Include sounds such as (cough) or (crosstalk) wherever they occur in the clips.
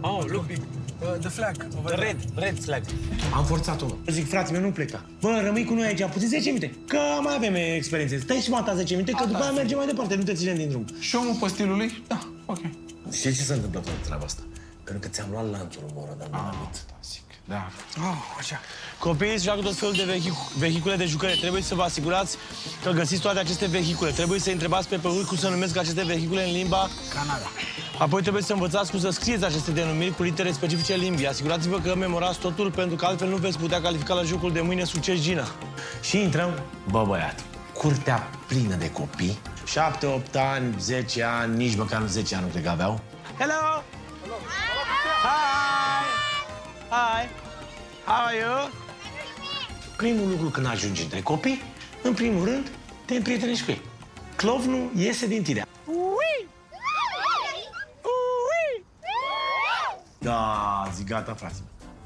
Oh, look. Uh, the flag. Over The there. red, red flag. Am forțat unul. Zic, frate meu, nu pleca. Bă, rămâi cu noi aici, puțin 10 minute. Că mai avem experiențe. Stai și mata 10 minute, că după aia mergem mai departe, nu te ținem din drum. Și omul pe stilul lui? Da, ok. Știi ce se întâmplă cu treaba asta? Pentru că ți-am luat lanțul în moră, dar nu am avut. Zic, da. Oh, așa. Copiii își joacă tot felul de vehic- vehicule de jucărie. Trebuie să vă asigurați că găsiți toate aceste vehicule. Trebuie să întrebați pe pământ cum se numesc aceste vehicule în limba Canada. Apoi trebuie să învățați cum să scrieți aceste denumiri cu litere specifice limbii. Asigurați-vă că memorați totul, pentru că altfel nu veți putea califica la jocul de mâine succes Gina. Și intrăm, bă băiat, curtea plină de copii, 7, 8 ani, 10 ani, nici măcar nu 10 ani nu cred că aveau. Hello! Hi! Hi! How are you? Primul lucru când ajungi între copii, în primul rând, te împrietenești cu ei. Clovnul iese din tine. Da, zic gata, frate.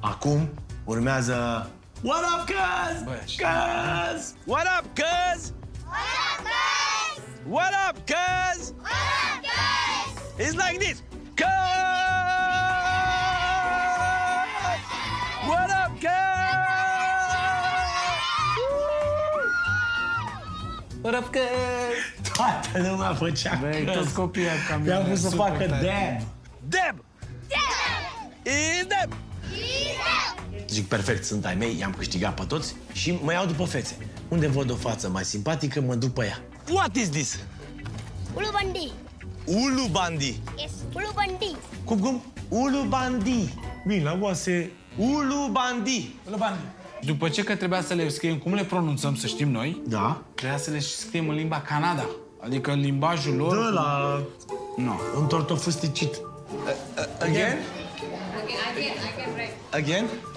Acum urmează... What up, cuz? Băi, așa. Cuz! What up, cuz? What up, cuz? It's like this. Cuz! What up, cuz? What up, cuz? Toată lumea făcea Băi, cuz. toți copiii ar cam I-am pus să super facă tare. dab. Deb! Is Deb! Zic, perfect, sunt ai mei, i-am câștigat pe toți și mă iau după fețe. Unde văd o față mai simpatică, mă duc pe ea. What is this? Ulu Bandi. Ulu Bandi. Yes. Ulu Bandi. Cum, cum? Ulu bandi. Vin la oase. Ulu Bandi. Lăbani. După ce că trebuia să le scriem cum le pronunțăm, să știm noi, Da? trebuia să le scriem în limba Canada. Adică în limbajul lor... Dă la No. un tortofusticit. Again? Again?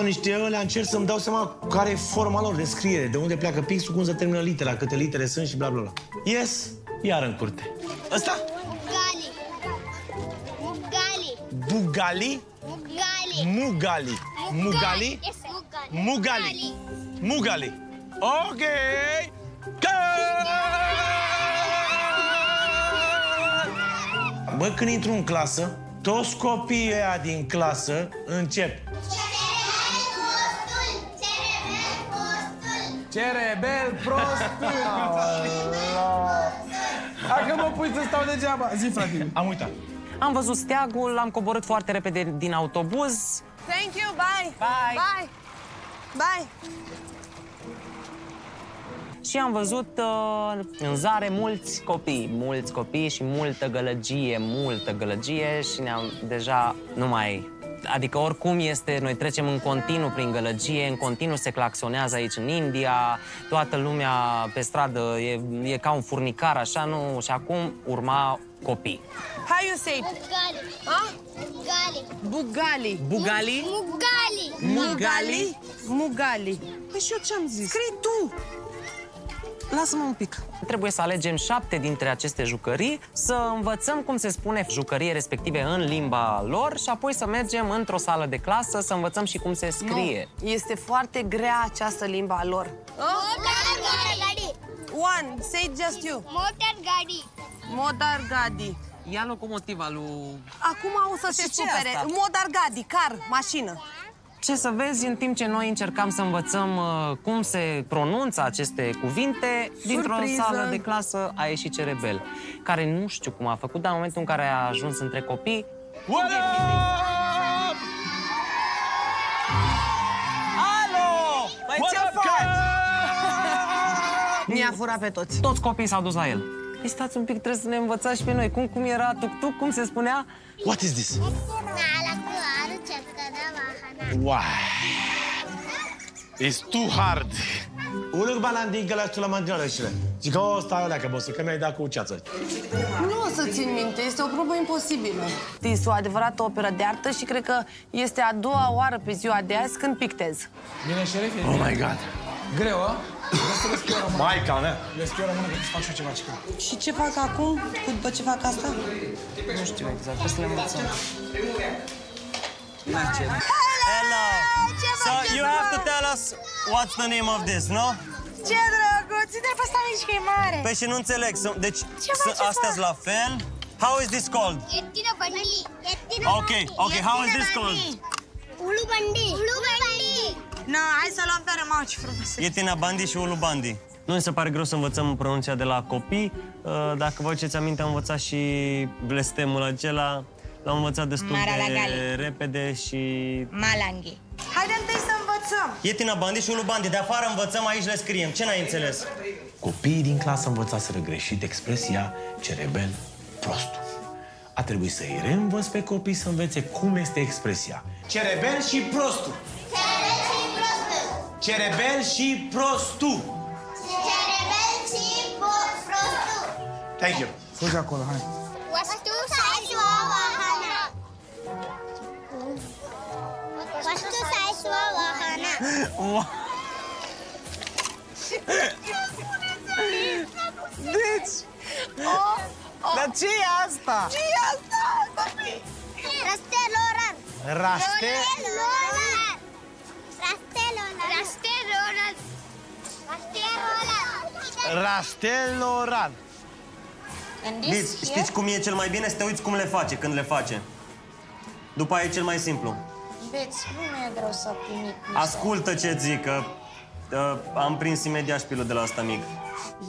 Niște ălea încerc să-mi dau seama care e forma lor de scriere, de unde pleacă pixul, cum se termină litera, câte litere sunt și bla bla bla. Yes, iar în curte. Ăsta? Gali. Mugali. Bugali? Mugali. Mugali. Mugali? Yes. Mugali. Mugali. Ok. Cut! Bă, când intru în clasă, toți copiii ăia din clasă încep. Ce rebel prostul! (laughs) Hai că mă pui să stau degeaba. Zi, frate. Am uitat. Am văzut steagul, am coborât foarte repede din autobuz. Thank you, bye. Bye. Bye. Bye. Și am văzut uh, în zare mulți copii, mulți copii și multă gălăgie, multă gălăgie și ne-am deja nu mai... Adică oricum este, noi trecem în continuu prin gălăgie, în continuu se claxonează aici în India, toată lumea pe stradă e, e ca un furnicar, așa, nu? Și acum urma copii. How you say it? Mugali. Huh? Mugali. Bugali. Bugali? Mugali. Mugali? Mugali. Păi și eu ce-am zis? Scrii tu. Lasă-mă un pic. Trebuie să alegem șapte dintre aceste jucării, să învățăm cum se spune jucărie respective în limba lor și apoi să mergem într-o sală de clasă să învățăm și cum se scrie. Este foarte grea această limba lor. Motor gadi. One, say it just you. Motor gadi. Modar Gadi. Ia locomotiva lui... Acum o să se Și ce supere. asta? Modar Gadi, car, mașină. Ce să vezi, în timp ce noi încercam să învățăm uh, cum se pronunță aceste cuvinte, dintr-o Surpriză! sală de clasă a ieșit Cerebel, care nu știu cum a făcut, dar în momentul în care a ajuns între copii, What up? Alo! Păi What ce up, faci? cut? Mi-a furat pe toți. toți copiii s-au dus la el. Păi stați un pic, trebuie să ne învățați și pe noi. Cum, cum era tuc-tuc, cum se spunea? What is this? Wow. It's too hard. Urât balandii că la mangiare și Zic că o, stai alea, că boss, că mi-ai dat cu ceață. Nu o să țin minte, este o probă imposibilă. Este o adevărată operă de artă și cred că este a doua oară pe ziua de azi când pictez. Bine, șerif, e Oh my god. greu, a? Vreau să le scriu o rămână. Maica mea. Le scriu o rămână că îți fac și eu ceva, cică. Și ce fac acum, cu după ce fac asta? Nu știu exact, trebuie să le învățăm. Hello. So you have to tell us what's the name of this, no? Ce drăguț, uite pe ăsta mici că e mare. Păi și nu înțeleg, deci astea la fel. How is this called? Yettina bandi. Yettina Okay, okay, how is this called? Ulu bandi. Ulu bandi. No, hai să luăm pe rămau, ce frumos. Yettina bandi și ulu bandi. Nu mi se pare greu să învățăm pronunția de la copii. Uh, dacă vă aduceți aminte, am învățat și blestemul acela. L-am învățat destul Maralagali. de repede și... Malanghi. Haide întâi să învățăm. Ietina Bandi și Ulu Bandi. De afară învățăm, aici le scriem. Ce n-ai înțeles? Copiii din clasă învățaseră greșit expresia cerebel prostul. A trebuit să-i reînvăț pe copii să învețe cum este expresia. Cerebel și prostul. Cerebel și prostul. Cerebel și prostul. Cerebel și po- prostul. Thank you. Fugi acolo, hai. Wahana. Deci... Dar ce e asta? Ce e asta, copii? Rastelorar. Raste... Rastelorar. Rastelorar. Rastelorar. Rastelorar. Rastelorar. And Deci, this here? știți cum e cel mai bine? Să te uiți cum le face când le face. După aia e cel mai simplu. Beți, nu mi-e greu să primi Ascultă ce zic, că uh, am prins imediat șpilul de la asta mic.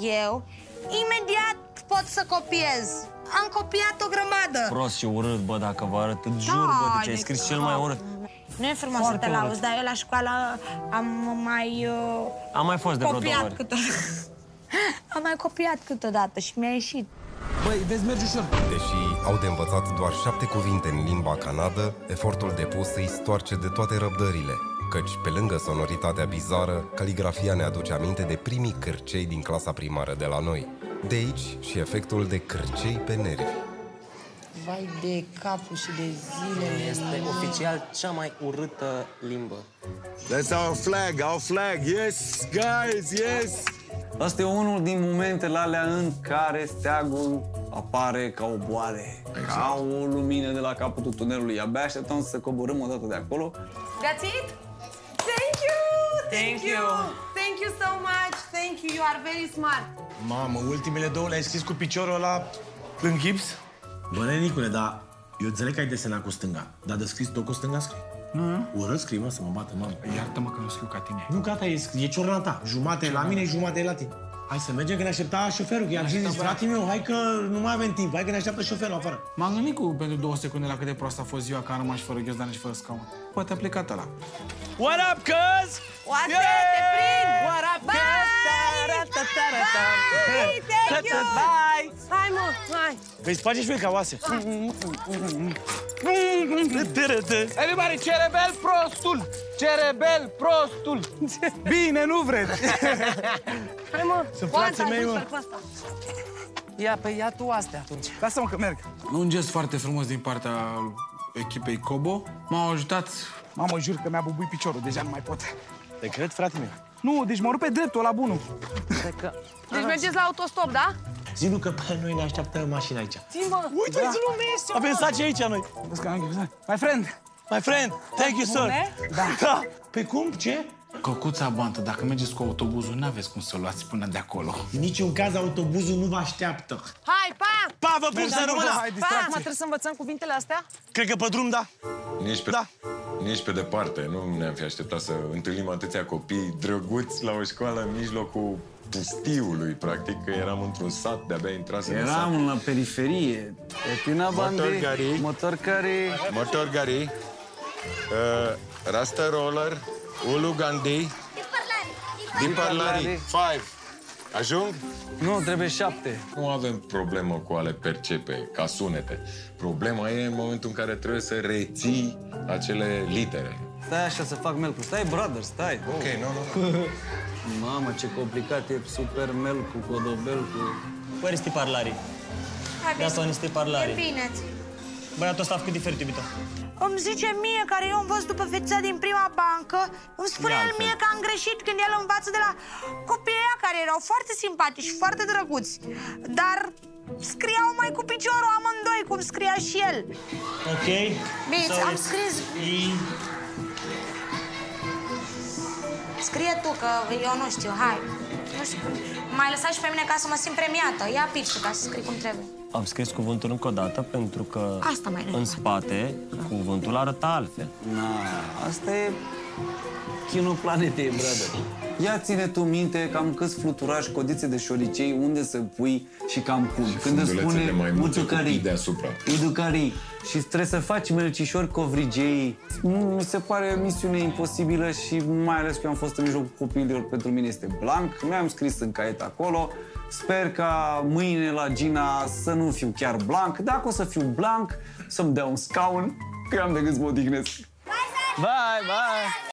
Eu imediat pot să copiez. Am copiat o grămadă. Prost și urât, bă, dacă vă arăt, îți jur, bă, deci ai de scris cel mai urât. Nu e frumos să te lauzi, dar eu la școală am mai uh, Am mai fost de vreo două copiat ori. câteodată. (laughs) am mai copiat câteodată și mi-a ieșit. Băi, vezi, mergi ușor. Deși au de învățat doar șapte cuvinte în limba canadă, efortul depus îi stoarce de toate răbdările, căci, pe lângă sonoritatea bizară, caligrafia ne aduce aminte de primii cârcei din clasa primară de la noi. De aici și efectul de cârcei pe nervi. Vai de capul și de zilele Este oficial cea mai urâtă limbă. That's our flag, our flag. Yes, guys, yes. Asta e unul din momentele alea în care steagul apare ca o boare, ca o lumină de la capătul tunelului. Abia așteptăm să coborâm o dată de acolo. That's it? Thank you! Thank you! Thank you so much! Thank you! You are very smart! Mamă, ultimele două le-ai scris cu piciorul ăla în gips? Bă, Nenicule, dar eu înțeleg că ai desenat cu stânga, dar de scris tot cu stânga scrii. Nu. Urât scrii, mă, să mă bată, mamă. Iartă-mă că nu scriu ca tine. Nu, gata, e, e ciorna ta. Jumate e la mine, jumate e la tine. Hai să mergem, că ne aștepta șoferul, că i-am zis, frate meu, hai că nu mai avem timp, hai că ne așteaptă șoferul afară. M-am gândit cu pentru două secunde la cât de prost a fost ziua că am rămas fără ghiozdan și fără scaun. Poate a plecat ăla. What up, cuz? Oase, te prind! What up, Bye! Bye! Thank you! Bye! Hai, mă, hai! Vei face și mie ca oase. Everybody, cerebel prostul! Cerebel prostul! Bine, nu vreți! Hai, mă! Sunt Poanta, frații mei, mă. du-ți-l pe ăsta. Ia, pe ia tu astea atunci. Lasă-mă că merg. Un gest foarte frumos din partea echipei Cobo. M-au ajutat. Mamă, jur că mi-a bubuit piciorul, deja nu mai pot. Te cred, frate meu. Nu, deci mă rupe dreptul la bunul. Cred că... Deci mergeți la autostop, da? Zi că pe noi ne așteaptă mașina aici. Zi-mă! Uite, da. lumește! Avem saci aici noi. Vezi că am ghivizat. My friend! My friend, thank you, sir. Da. Da. Pe cum? Ce? Căcuța Bantă, dacă mergeți cu autobuzul, n-aveți cum să o luați până de acolo. În niciun caz autobuzul nu vă așteaptă. Hai, pa! Pa, vă pup, să rămână. Hai, Pa, distracție. mă trebuie să învățăm cuvintele astea? Cred că pe drum, da. Nici pe, Da. nici pe departe. Nu ne-am fi așteptat să întâlnim atâția copii drăguți la o școală în mijlocul pustiului, practic, că eram într-un sat, de-abia intrasem în sat. Eram la periferie. Etina Bandi, Motorgari. motorcari. Motor Gari, uh, Rasta Roller, Ulu Gandhi, Diparlari, Five. Ajung? Nu, trebuie șapte. Nu avem problemă cu a le percepe ca sunete. Problema e în momentul în care trebuie să reții acele litere. Stai așa să fac melcu. Stai, brother, stai. Ok, nu, nu, nu. (laughs) Mamă, ce complicat e super melcu, codobelcu. Where is parlari? Hai, Da, Tony, sti parlari. E bine. Băiatul ăsta a făcut diferit, iubito. Îmi zice mie, care eu învăț după fetița din prima bancă, îmi spune E el altfel. mie că am greșit când el învață de la copiii ăia care erau foarte simpatici și foarte drăguți, dar scriau mai cu piciorul amândoi, cum scria și el. Ok. Bine, So am it's scris. E... Scrie tu, că eu nu știu, hai. Nu știu, mai lăsat și pe mine ca să mă simt premiată. Ia piciul ca să scrii cum trebuie. am scris cuvântul încă o dată pentru că Asta mai în spate cuvântul arăta altfel. Na, asta e chinul planetei, brother. Ia ține tu minte cam câți fluturași, codițe de șoricei, unde să pui și cam cum. Și Când îți fundulețe spune de maimuțe cu muțucării, pii deasupra. iducării și trebuie să faci melcișori covrigei. Nu, Mi se pare o misiune imposibilă și mai ales că eu am fost în mijlocul copiilor, pentru mine este blanc. Mi-am scris în caiet acolo. Sper ca mâine la Gina să nu fiu chiar blanc. Dacă o să fiu blanc, să-mi dea un scaun, că eu am de gând să mă odihnesc. Bye, bye!